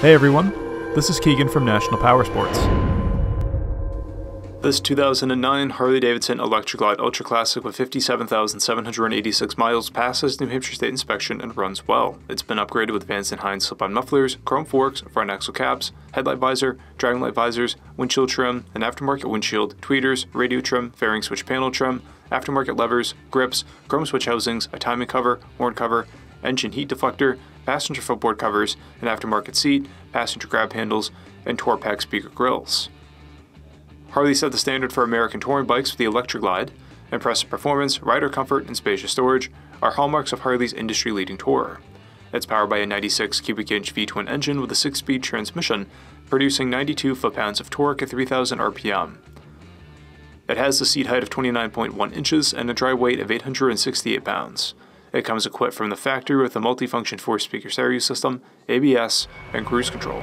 Hey everyone, this is Keegan from National Powersports. This 2009 Harley-Davidson Electra Glide Ultra Classic with 57,786 miles passes New Hampshire State inspection and runs well. It's been upgraded with Vance & Hines slip-on mufflers, chrome forks, front axle caps, headlight visor, driving light visors, windshield trim, an aftermarket windshield, tweeters, radio trim, fairing switch panel trim, aftermarket levers, grips, chrome switch housings, a timing cover, horn cover, engine heat deflector, passenger footboard covers, an aftermarket seat, passenger grab handles, and Tour-Pak speaker grills. Harley set the standard for American touring bikes with the Electra Glide. Impressive performance, rider comfort, and spacious storage are hallmarks of Harley's industry-leading tourer. It's powered by a 96 cubic inch V-twin engine with a 6-speed transmission, producing 92 foot-pounds of torque at 3,000 RPM. It has a seat height of 29.1 inches and a dry weight of 868 pounds. It comes equipped from the factory with a multifunction four-speaker stereo system, ABS, and cruise control.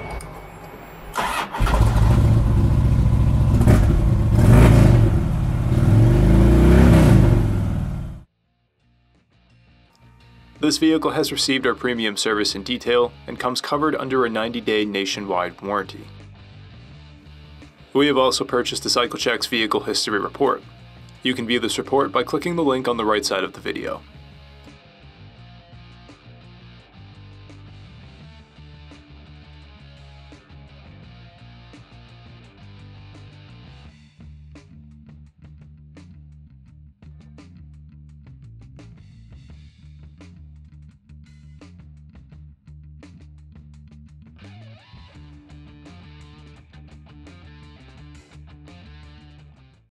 This vehicle has received our premium service in detail and comes covered under a 90-day nationwide warranty. We have also purchased the CycleCheck's Vehicle History Report. You can view this report by clicking the link on the right side of the video.